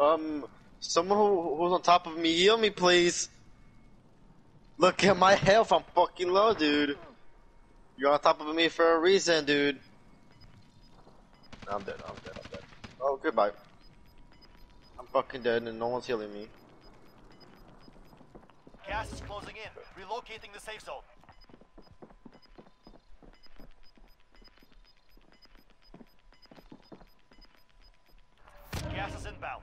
Um, someone who, who's on top of me, heal me, please. Look at my health, I'm fucking low, dude. You're on top of me for a reason, dude. I'm dead, I'm dead, I'm dead. Oh, goodbye. I'm fucking dead and no one's healing me. Gas is closing in. Relocating the safe zone. Gas is inbound.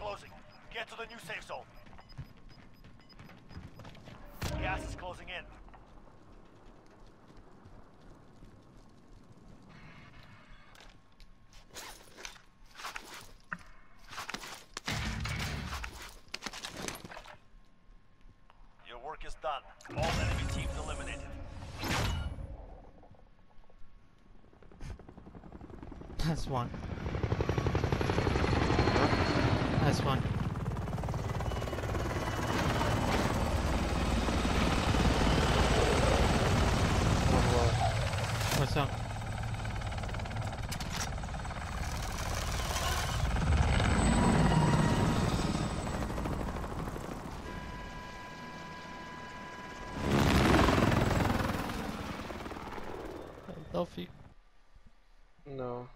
closing. Get to the new safe zone. Gas is closing in. Your work is done. All enemy teams eliminated. That's one. That's one. What's up? Delphi. No.